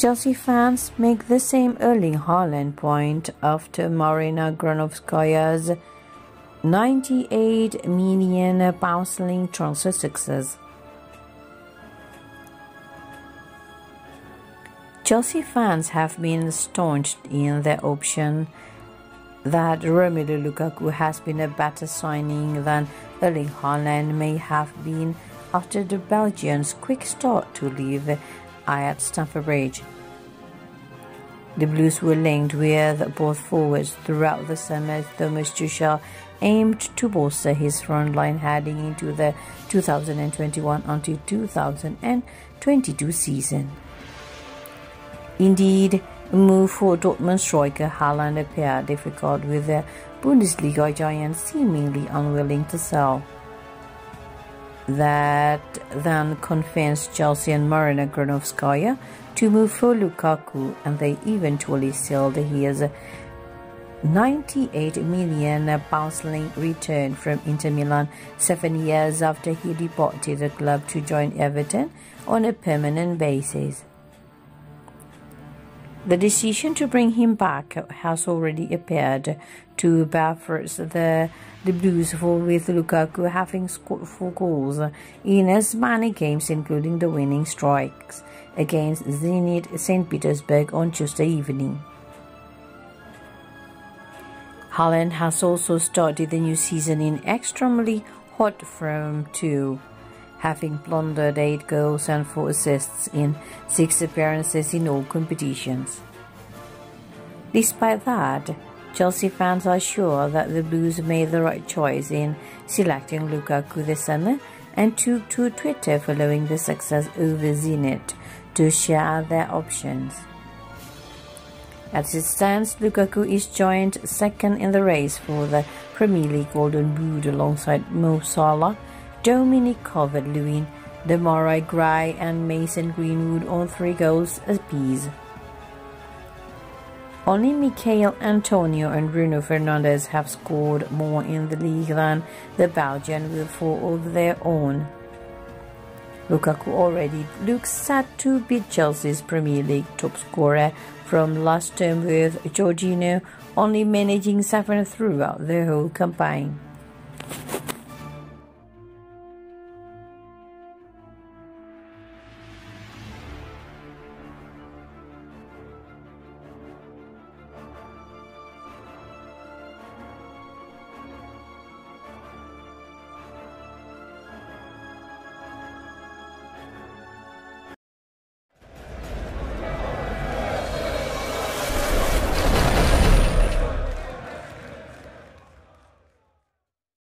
Chelsea fans make the same Erling Haaland point after Marina Granovskaia's 98 million pound transfer success. Chelsea fans have been staunch in their option that Romelu Lukaku has been a better signing than Erling Haaland may have been after the Belgians' quick start to leave at Stamford Bridge. The Blues were linked with both forwards throughout the summer. Thomas Tuchel aimed to bolster his front line heading into the 2021 until 2022 season. Indeed, a move for Dortmund striker Haaland appeared difficult with the Bundesliga giants seemingly unwilling to sell. That then convinced Chelsea and Marina Granovskaia to move for Lukaku and they eventually sealed his 98 million pounds return from Inter Milan seven years after he departed the club to join Everton on a permanent basis. The decision to bring him back has already appeared to Bathurst the, the Blues for with Lukaku having scored four goals in as many games including the winning strikes against Zenit St. Petersburg on Tuesday evening. Haaland has also started the new season in extremely hot form too having plundered 8 goals and 4 assists in 6 appearances in all competitions. Despite that, Chelsea fans are sure that the Blues made the right choice in selecting Lukaku this summer and took to Twitter following the success over Zenit to share their options. As it stands, Lukaku is joined second in the race for the Premier League Golden Boot alongside Mo Salah Dominic Calvert-Lewin, Demarai Gray and Mason Greenwood on three goals apiece. Only Michail Antonio and Bruno Fernandes have scored more in the league than the Belgian with four of their own. Lukaku already looks set to be Chelsea's Premier League top scorer from last term with Jorginho only managing seven throughout the whole campaign.